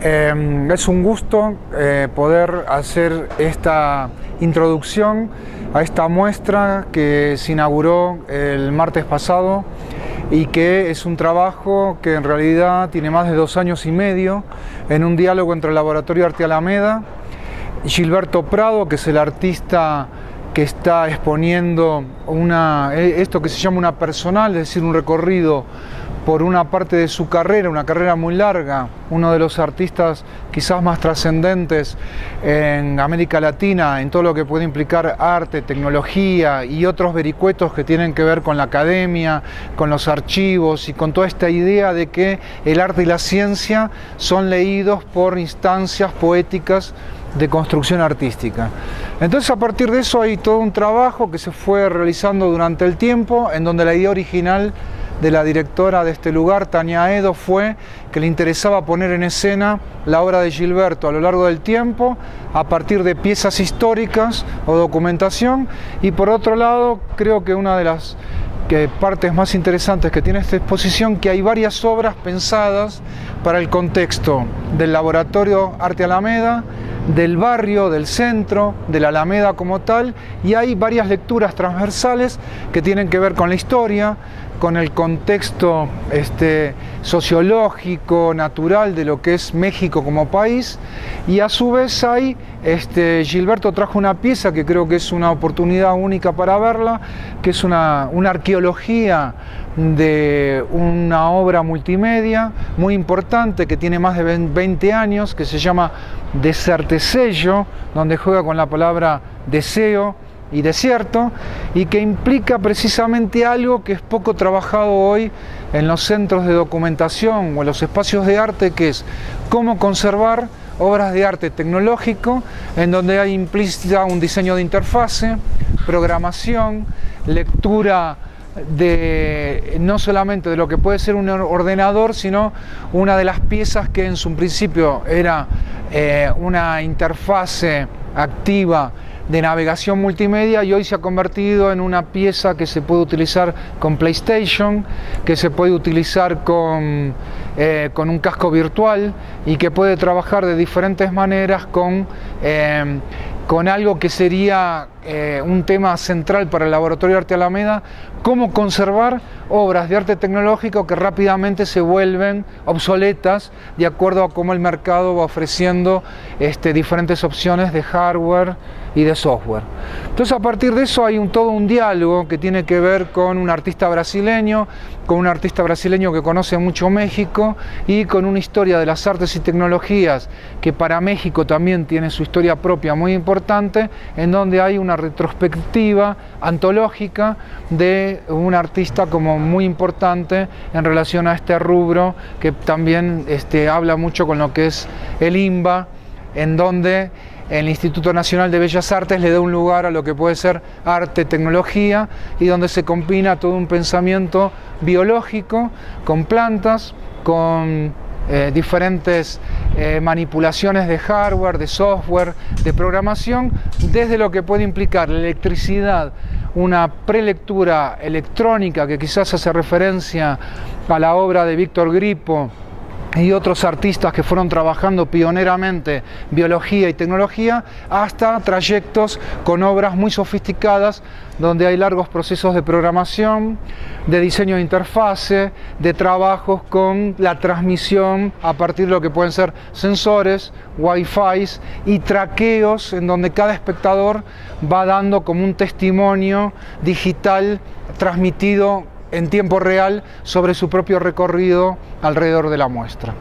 Eh, es un gusto eh, poder hacer esta introducción a esta muestra que se inauguró el martes pasado y que es un trabajo que en realidad tiene más de dos años y medio en un diálogo entre el Laboratorio Arte Alameda Gilberto Prado, que es el artista que está exponiendo una, esto que se llama una personal, es decir, un recorrido por una parte de su carrera, una carrera muy larga, uno de los artistas quizás más trascendentes en América Latina, en todo lo que puede implicar arte, tecnología y otros vericuetos que tienen que ver con la academia, con los archivos y con toda esta idea de que el arte y la ciencia son leídos por instancias poéticas de construcción artística. Entonces a partir de eso hay todo un trabajo que se fue realizando durante el tiempo, en donde la idea original de la directora de este lugar, Tania Edo, fue que le interesaba poner en escena la obra de Gilberto a lo largo del tiempo, a partir de piezas históricas o documentación, y por otro lado, creo que una de las partes más interesantes que tiene esta exposición, que hay varias obras pensadas para el contexto del Laboratorio Arte Alameda, del barrio, del centro, de la Alameda como tal, y hay varias lecturas transversales que tienen que ver con la historia, con el contexto este, sociológico, natural de lo que es México como país y a su vez hay, este, Gilberto trajo una pieza que creo que es una oportunidad única para verla, que es una, una arqueología de una obra multimedia muy importante que tiene más de 20 años, que se llama Desertesello, donde juega con la palabra deseo, y desierto y que implica precisamente algo que es poco trabajado hoy en los centros de documentación o en los espacios de arte, que es cómo conservar obras de arte tecnológico en donde hay implícita un diseño de interfase, programación, lectura de no solamente de lo que puede ser un ordenador, sino una de las piezas que en su principio era eh, una interfase activa de navegación multimedia y hoy se ha convertido en una pieza que se puede utilizar con PlayStation, que se puede utilizar con, eh, con un casco virtual y que puede trabajar de diferentes maneras con, eh, con algo que sería eh, un tema central para el Laboratorio de Arte Alameda, cómo conservar obras de arte tecnológico que rápidamente se vuelven obsoletas de acuerdo a cómo el mercado va ofreciendo este, diferentes opciones de hardware y de software. Entonces a partir de eso hay un, todo un diálogo que tiene que ver con un artista brasileño, con un artista brasileño que conoce mucho México y con una historia de las artes y tecnologías que para México también tiene su historia propia muy importante, en donde hay una retrospectiva antológica de un artista como muy importante en relación a este rubro que también este, habla mucho con lo que es el IMBA, en donde el Instituto Nacional de Bellas Artes le da un lugar a lo que puede ser arte, tecnología y donde se combina todo un pensamiento biológico con plantas, con eh, diferentes eh, manipulaciones de hardware, de software, de programación, desde lo que puede implicar la electricidad, una prelectura electrónica que quizás hace referencia a la obra de Víctor Gripo, y otros artistas que fueron trabajando pioneramente biología y tecnología, hasta trayectos con obras muy sofisticadas donde hay largos procesos de programación, de diseño de interfase, de trabajos con la transmisión a partir de lo que pueden ser sensores, wifi y traqueos en donde cada espectador va dando como un testimonio digital transmitido en tiempo real sobre su propio recorrido alrededor de la muestra.